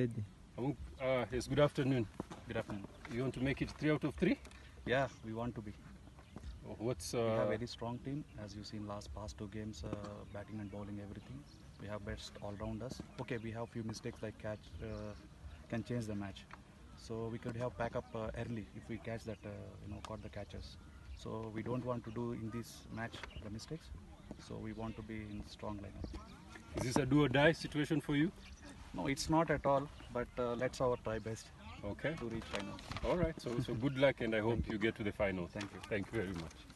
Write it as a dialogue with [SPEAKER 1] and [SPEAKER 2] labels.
[SPEAKER 1] Amuk, uh, yes, good afternoon.
[SPEAKER 2] Good afternoon.
[SPEAKER 1] You want to make it three out of three?
[SPEAKER 2] Yeah, we want to be.
[SPEAKER 1] What's
[SPEAKER 2] We have
[SPEAKER 1] uh,
[SPEAKER 2] a very strong team, as you've seen last past two games, uh, batting and bowling, everything. We have best all rounders. Okay, we have few mistakes like catch uh, can change the match. So we could have backup uh, early if we catch that, uh, you know, caught the catches. So we don't want to do in this match the mistakes. So we want to be in strong lineup.
[SPEAKER 1] is this a do or die situation for you?
[SPEAKER 2] No, it's not at all. But uh, let's our try best
[SPEAKER 1] Okay.
[SPEAKER 2] to reach final.
[SPEAKER 1] All right. So so good luck, and I hope you get to the final.
[SPEAKER 2] Thank you.
[SPEAKER 1] Thank you very much.